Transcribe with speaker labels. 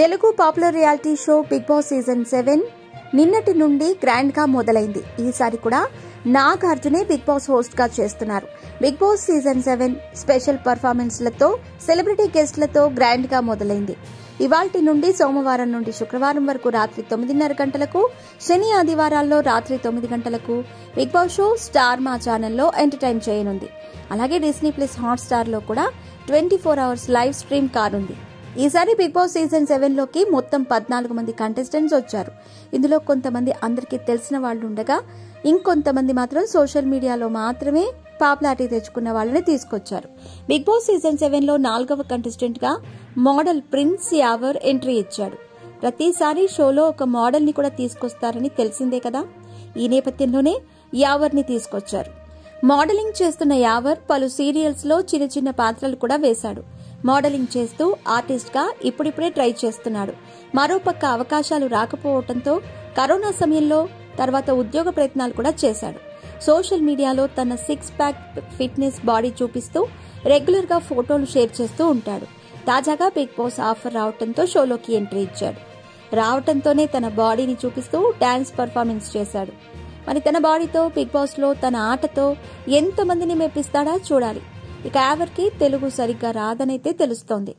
Speaker 1: Telugu popular reality show Bigg Boss season seven నిన్నటి నుండి గ్రాండ్గా మొదలైంది. ఈసారి కూడా నాగార్జునే బిగ్ బాస్ హోస్ట్గా చేస్తున్నారు. Bigg Boss season seven special పర్ఫార్మెన్స్లతో celebrity గెస్ట్లతో గ్రాండ్గా మొదలైంది. ఇవాల్టి నుండి సోమవారం నుండి శుక్రవారం వరకు రాత్రి తొమ్మిదిన్నర గంటలకు శని ఆదివారాల్లో రాత్రి తొమ్మిది గంటలకు బిగ్ బాస్ షో స్టార్ మా ఛానల్లో ఎంటర్టైన్ చేయనుంది. అలాగే డిస్నీ ప్లస్ హాట్స్టార్లో కూడా twenty four hours live stream కానుంది. ఈసారి బిగ్ బాస్ సీజన్ సెవెన్లోకి మొత్తం పద్నాలుగు మంది కంటెస్టెంట్స్ వచ్చారు. ఇందులో కొంతమంది అందరికీ తెలిసిన వాళ్ళు ఉండగా ఇంకొంతమంది మాత్రం సోషల్ మీడియాలో మాత్రమే పాపులారిటీ తెచ్చుకున్న వాళ్ళని తీసుకొచ్చారు. బిగ్ బాస్ సీజన్ సెవెన్లో నాలుగవ కంటెస్టెంట్గా మోడల్ ప్రిన్స్ యావర్ ఎంట్రీ ఇచ్చాడు. ప్రతిసారి షోలో ఒక మోడల్ని కూడా తీసుకొస్తారని తెలిసిందే కదా? ఈ నేపథ్యంలోనే యావర్ని తీసుకొచ్చారు. మోడలింగ్ చేస్తున్న యావర్ పలు సీరియల్స్లో చిన్న చిన్న పాత్రలు కూడా వేశాడు. మోడలింగ్ చేస్తూ ఆర్టిస్ట్గా ఇప్పుడిప్పుడే ట్రై చేస్తున్నాడు. మరోపక్క అవకాశాలు రాకపోవడంతో కరోనా సమయంలో తర్వాత ఉద్యోగ ప్రయత్నాలు కూడా చేశాడు. సోషల్ మీడియాలో తన సిక్స్ ప్యాక్ ఫిట్నెస్ బాడీ చూపిస్తూ రెగ్యులర్గా ఫోటోలు షేర్ చేస్తూ ఉంటాడు. తాజాగా బిగ్ బాస్ ఆఫర్ రావడంతో షోలోకి ఎంట్రీ ఇచ్చాడు. రావటంతోనే తన బాడీని చూపిస్తూ డాన్స్ పర్ఫార్మెన్స్ చేశాడు. మరి తన బాడీతో బిగ్ బాస్లో తన ఆటతో ఎంతమందిని మెప్పిస్తాడా చూడాలి. ఇక యావర్కి తెలుగు సరిగ్గా రాదనైతే తెలుస్తోంది.